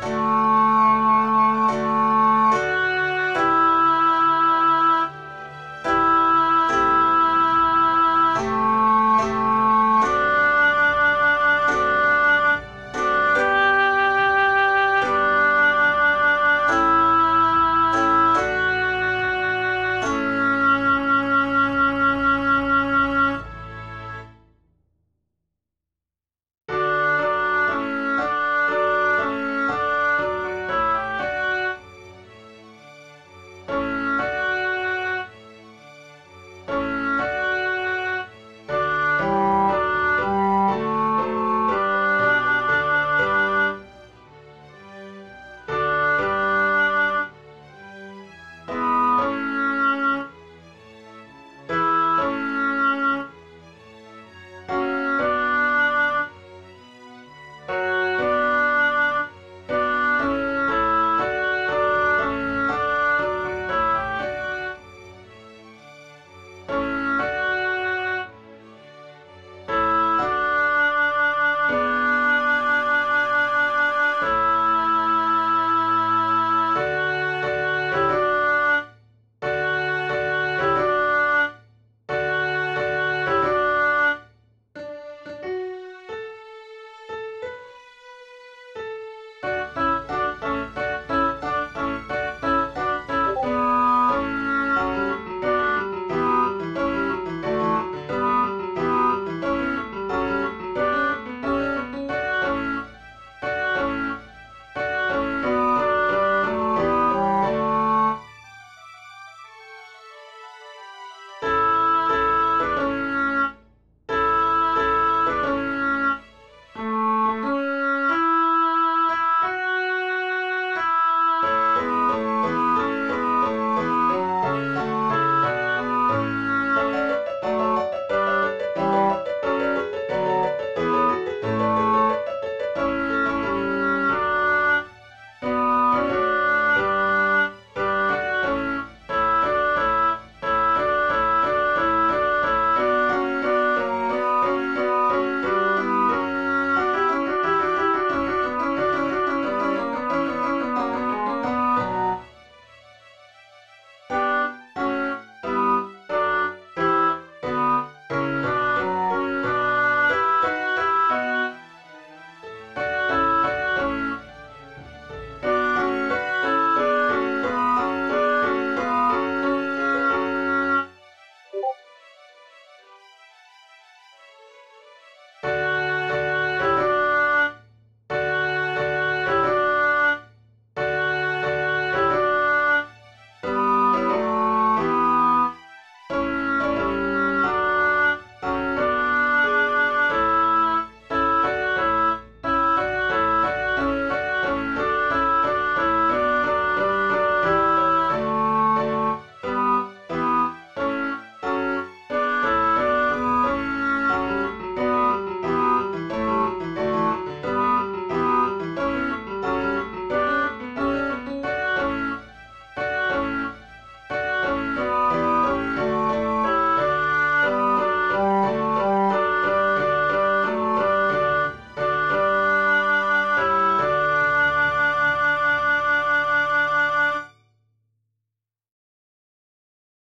Música